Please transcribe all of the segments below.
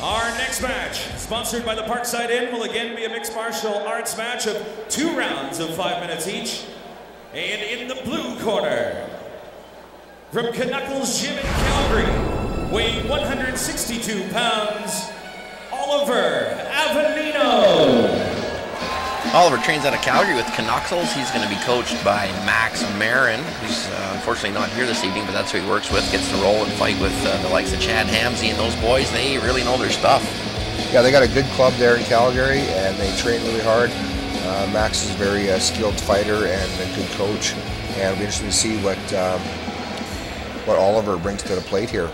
Our next match, sponsored by the Parkside Inn, will again be a mixed martial arts match of two rounds of five minutes each. And in the blue corner, from Knuckles Gym in Calgary, weighing 162 pounds, Oliver Avelino. Oliver trains out of Calgary with Canuckles. He's going to be coached by Max Marin, who's uh, unfortunately not here this evening, but that's who he works with. Gets to roll and fight with uh, the likes of Chad Hamsey and those boys. They really know their stuff. Yeah, they got a good club there in Calgary, and they train really hard. Uh, Max is a very uh, skilled fighter and a good coach, and it'll be interesting to see what um, what Oliver brings to the plate here.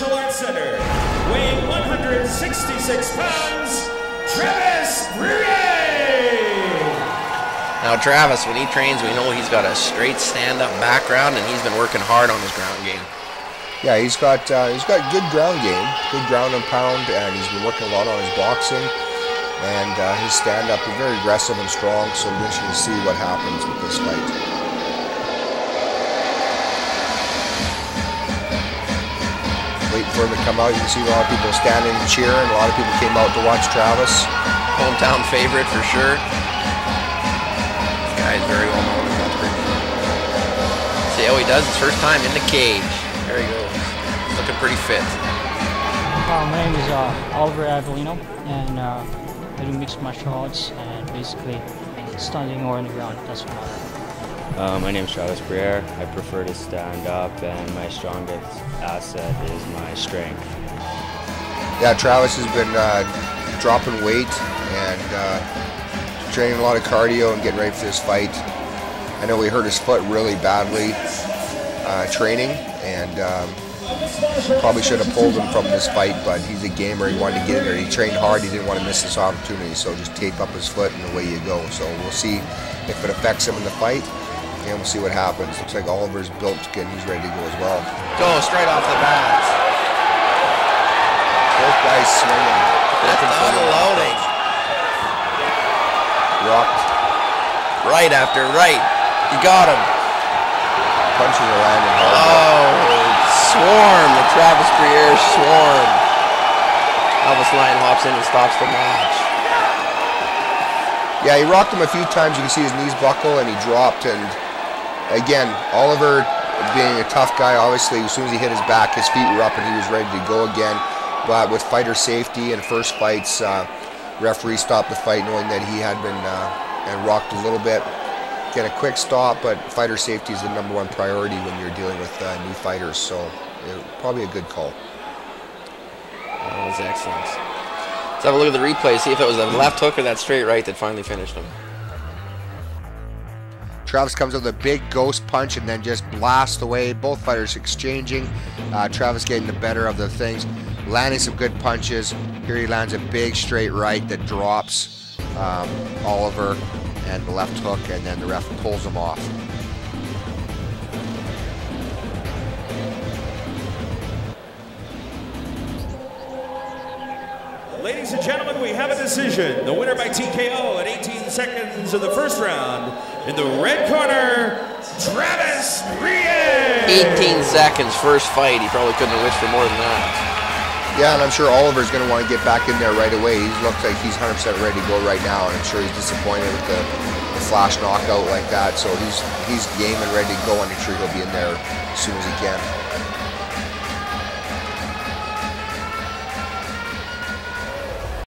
Martial Arts Center, weighing 166 pounds, Travis Briere. Now, Travis, when he trains, we know he's got a straight stand-up background, and he's been working hard on his ground game. Yeah, he's got uh, he's got good ground game, good ground and pound, and he's been working a lot on his boxing and uh, his stand-up. He's very aggressive and strong, so we're interested to see what happens with this fight. Waiting for him to come out. You can see a lot of people standing and cheering. A lot of people came out to watch Travis. Hometown favorite for sure. This guy is very well known in Lethbridge. See how he does his first time in the cage. There he goes. Looking pretty fit. Uh, my name is uh, Oliver Avelino, and uh, I do mixed martial arts and basically standing or on the ground. That's what I do. Uh, my name is Travis Briere. I prefer to stand up, and my strongest asset is my strength. Yeah, Travis has been uh, dropping weight and uh, training a lot of cardio and getting ready for this fight. I know he hurt his foot really badly uh, training, and um, probably should have pulled him from this fight, but he's a gamer. He wanted to get in there. He trained hard. He didn't want to miss this opportunity, so just tape up his foot and away you go. So we'll see if it affects him in the fight, and we'll see what happens. Looks like Oliver's built and he's ready to go as well. Go straight off the bat. Both guys swinging. That's looking for the unloading. Rocked. Right after right. You got him. Punches are landing hard. Oh, swarm. The Travis Briere swarm. Elvis Lyon hops in and stops the match. Yeah, he rocked him a few times. You can see his knees buckle, and he dropped. And again, Oliver, being a tough guy, obviously, as soon as he hit his back, his feet were up, and he was ready to go again. But with fighter safety and first fights, uh, referee stopped the fight, knowing that he had been uh, and rocked a little bit. Get a quick stop, but fighter safety is the number one priority when you're dealing with uh, new fighters. So, uh, probably a good call. That was excellent. Let's have a look at the replay, see if it was a left hook or that straight right that finally finished him. Travis comes with a big ghost punch and then just blasts away. Both fighters exchanging. Uh, Travis getting the better of the things, landing some good punches. Here he lands a big straight right that drops um, Oliver and the left hook, and then the ref pulls him off. Ladies and gentlemen, we have a decision. The winner by TKO at 18 seconds of the first round. In the red corner, Travis Briere. 18 seconds, first fight. He probably couldn't have wished for more than that. Yeah, and I'm sure Oliver's going to want to get back in there right away. He looks like he's 100% ready to go right now, and I'm sure he's disappointed with the, the flash knockout like that. So he's he's game and ready to go, and I'm sure he'll be in there as soon as he can.